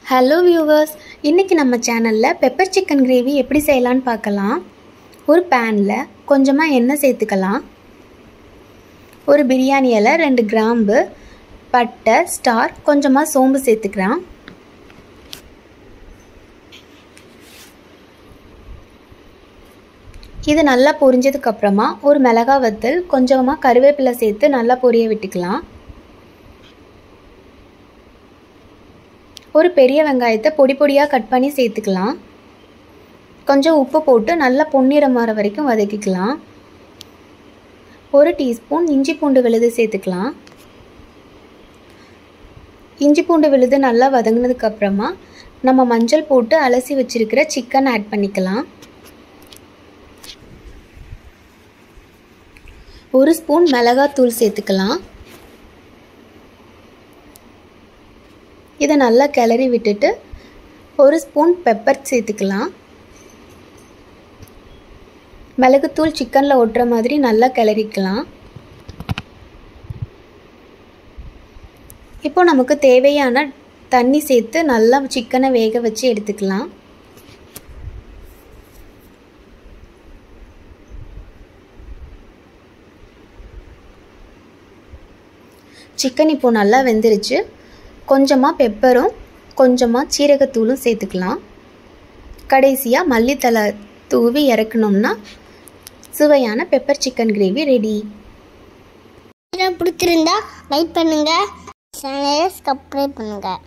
Hello viewers இன்றைக்கி நம்ம சேனலில் பெப்பர் சிக்கன் கிரேவி எப்படி செய்யலான்னு பார்க்கலாம். ஒரு பேனில் கொஞ்சமாக எண்ணெய் சேர்த்துக்கலாம். ஒரு பிரியாணி இலை ரெண்டு கிராம்பு பட்டை ஸ்டார் கொஞ்சமாக சோம்பு சேர்த்துக்கலாம். இது நல்லா பொரிஞ்சதுக்கப்புறமா ஒரு மிளகா வத்தல் கொஞ்சமாக கருவேப்பிலை சேர்த்து நல்லா பொரிய விட்டுக்கலாம். ஒரு பெரிய வெங்காயத்தை பொடி பொடியாக கட் பண்ணி சேர்த்துக்கலாம். கொஞ்சம் உப்பு போட்டு நல்லா பொன்னிறம் மாற வரைக்கும் வதக்கிக்கலாம். ஒரு டீஸ்பூன் இஞ்சி பூண்டு விழுது சேர்த்துக்கலாம். இஞ்சி பூண்டு விழுது நல்லா வதங்கினதுக்கப்புறமா நம்ம மஞ்சள் போட்டு அலசி வச்சுருக்கிற சிக்கன் ஆட் பண்ணிக்கலாம். ஒரு ஸ்பூன் மிளகாத்தூள் சேர்த்துக்கலாம். இதை நல்லா கிளறி விட்டுட்டு ஒரு ஸ்பூன் பெப்பர் சேர்த்துக்கலாம். மிளகுத்தூள் சிக்கனில் ஒட்டுற மாதிரி நல்லா கிளறிக்கலாம். இப்போ நமக்கு தேவையான தண்ணி சேர்த்து நல்லா சிக்கனை வேக வச்சு எடுத்துக்கலாம். சிக்கன் இப்போது நல்லா வெந்துருச்சு. கொஞ்சமாக பெப்பரும் கொஞ்சமாக சீரகத்தூளும் சேர்த்துக்கலாம். கடைசியாக மல்லித்தலை தூவி இறக்கணும்னா சுவையான பெப்பர் சிக்கன் கிரேவி ரெடி பிடிச்சிருந்தா லைக் பண்ணுங்கள் சேனலை சப்ஸ்கிரைப் பண்ணுங்கள்